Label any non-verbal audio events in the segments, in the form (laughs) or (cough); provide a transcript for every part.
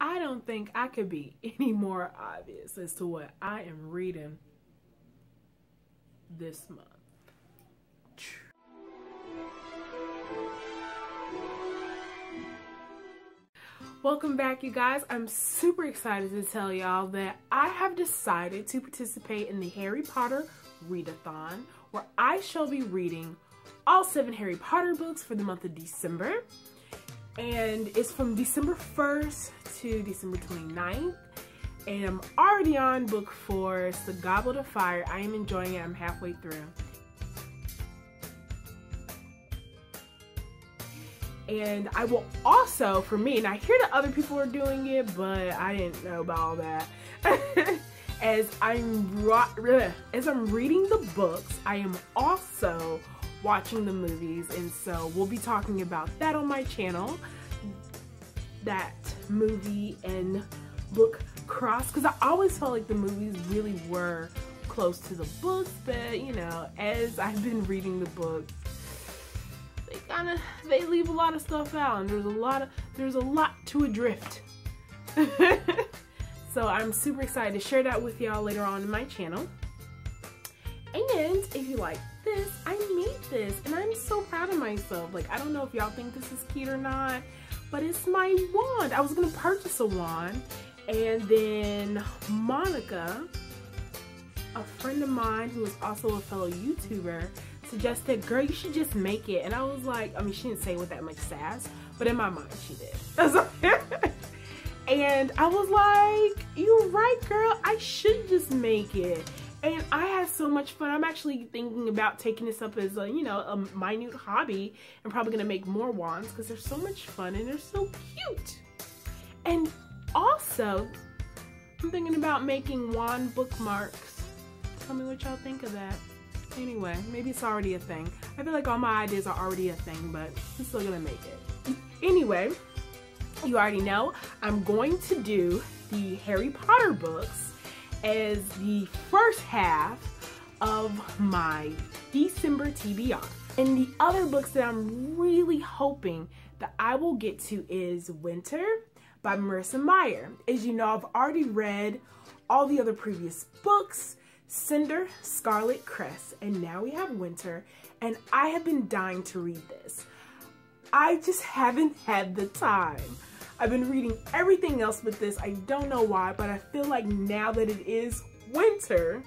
I don't think I could be (laughs) any more obvious as to what I am reading this month. Welcome back, you guys. I'm super excited to tell y'all that I have decided to participate in the Harry Potter Readathon, where I shall be reading all seven Harry Potter books for the month of December. And it's from December 1st to December 29th. And I'm already on book four. The Goblet of Fire. I am enjoying it. I'm halfway through. And I will also, for me, and I hear that other people are doing it, but I didn't know about all that. (laughs) as I'm as I'm reading the books, I am also watching the movies, and so we'll be talking about that on my channel. That movie and book cross, because I always felt like the movies really were close to the books, but you know, as I've been reading the books, they kind of they leave a lot of stuff out, and there's a lot of there's a lot to adrift. (laughs) so I'm super excited to share that with y'all later on in my channel. And if you like this, I made this, and I'm so proud of myself. Like I don't know if y'all think this is cute or not, but it's my wand. I was gonna purchase a wand, and then Monica, a friend of mine who is also a fellow YouTuber, suggested, girl, you should just make it. And I was like, I mean, she didn't say with that much sass, but in my mind she did. (laughs) and I was like, you're right, girl. I should just make it. I had so much fun. I'm actually thinking about taking this up as a, you know, a minute hobby. I'm probably to make more wands because they're so much fun and they're so cute. And also, I'm thinking about making wand bookmarks. Tell me what y'all think of that. Anyway, maybe it's already a thing. I feel like all my ideas are already a thing, but I'm still gonna make it. anyway, you already know I'm going to do the Harry Potter books as the first half of my December TBR. And the other books that I'm really hoping that I will get to is Winter by Marissa Meyer. As you know, I've already read all the other previous books Cinder, Scarlet Cress, and now we have Winter, and I have been dying to read this. I just haven't had the time. I've been reading everything else but this. I don't know why, but I feel like now that it is winter,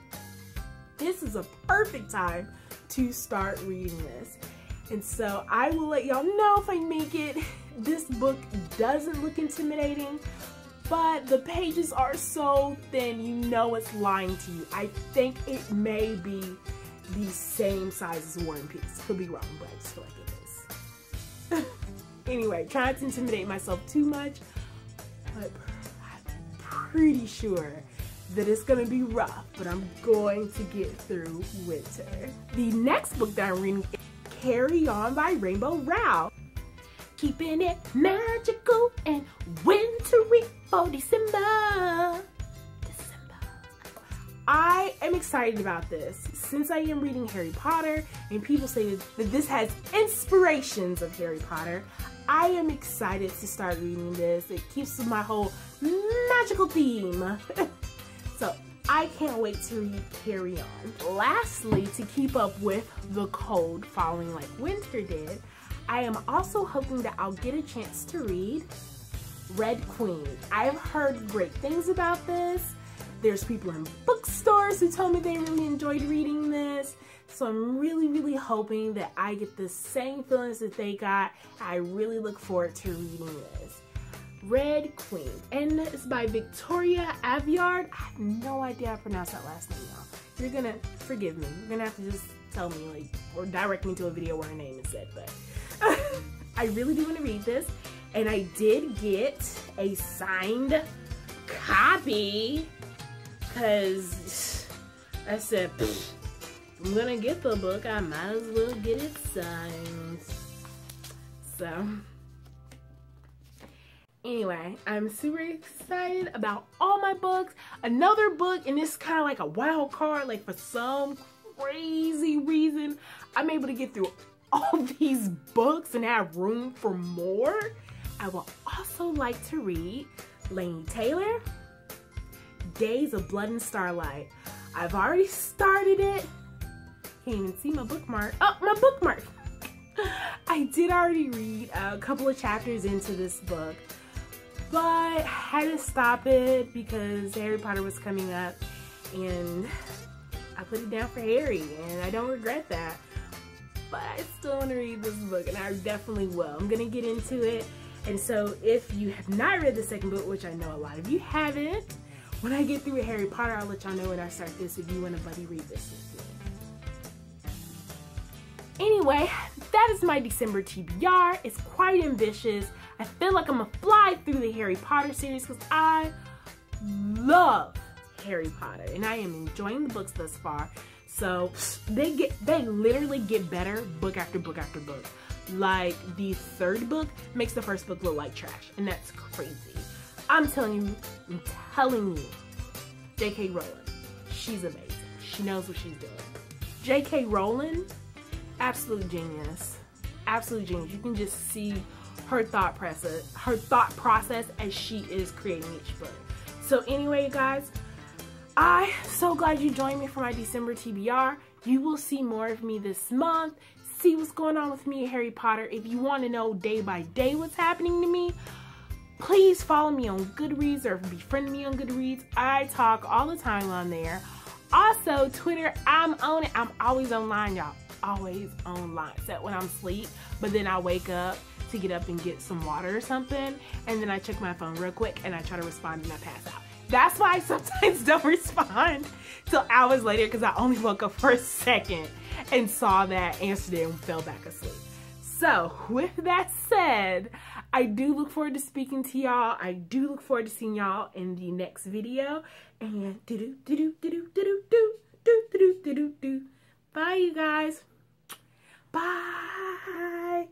this is a perfect time to start reading this. And so I will let y'all know if I make it. (laughs) This book doesn't look intimidating, but the pages are so thin, you know it's lying to you. I think it may be the same size as and Peace. Could be wrong, but I just like it. Anyway, not to intimidate myself too much, but I'm pretty sure that it's gonna be rough, but I'm going to get through winter. The next book that I'm reading is Carry On by Rainbow Rowell keeping it magical and wintry for. December. I am excited about this. Since I am reading Harry Potter and people say that this has inspirations of Harry Potter, I am excited to start reading this. It keeps with my whole magical theme. (laughs) so I can't wait to read Carry On. Lastly, to keep up with the cold following like winter did, I am also hoping that I'll get a chance to read Red Queen. I've heard great things about this. There's people in bookstores who told me they really enjoyed reading this. So I'm really, really hoping that I get the same feelings that they got. I really look forward to reading this. Red Queen. And it's by Victoria Aveyard. I have no idea how to pronounce that last name, y'all. You're gonna forgive me. You're gonna have to just tell me, like, or direct me to a video where her name is said, but (laughs) I really do want to read this. And I did get a signed copy because I said, I'm gonna get the book, I might as well get it signed. So, anyway, I'm super excited about all my books. Another book, and it's kind of like a wild card, like for some crazy reason, I'm able to get through (laughs) all these books and have room for more, I will also like to read Laini Taylor, Days of Blood and Starlight. I've already started it. Can't even see my bookmark. Oh, my bookmark. (laughs) I did already read a couple of chapters into this book, but I had to stop it because Harry Potter was coming up and I put it down for Harry and I don't regret that. But I still want to read this book and I definitely will. I'm going to get into it. And so if you have not read the second book, which I know a lot of you haven't, when I get through with Harry Potter, I'll let y'all know when I start this if you want to buddy read this with me. Anyway, that is my December TBR. It's quite ambitious. I feel like I'm gonna fly through the Harry Potter series because I love Harry Potter and I am enjoying the books thus far. So they get they literally get better book after book after book. Like the third book makes the first book look like trash, and that's crazy. I'm telling you, I'm telling you, J.K. Rowling, she's amazing. She knows what she's doing. J.K. Rowling absolute genius. Absolute genius. You can just see her thought process, her thought process as she is creating each book. So anyway, you guys, I so glad you joined me for my December TBR. You will see more of me this month. See what's going on with me Harry Potter. If you want to know day by day what's happening to me, please follow me on Goodreads or befriend me on Goodreads. I talk all the time on there. Also, Twitter, I'm on it. I'm always online, y'all always online except when I'm asleep. But then I wake up to get up and get some water or something. And then I check my phone real quick and I try to respond and I pass out. That's why I (laughs) sometimes don't respond till hours later because I only woke up for a second and saw that, answered it, and fell back asleep. So with that said, I do look forward to speaking to y'all. I do look forward to seeing y'all in the next video. And do do do do do. Bye, you guys. Bye.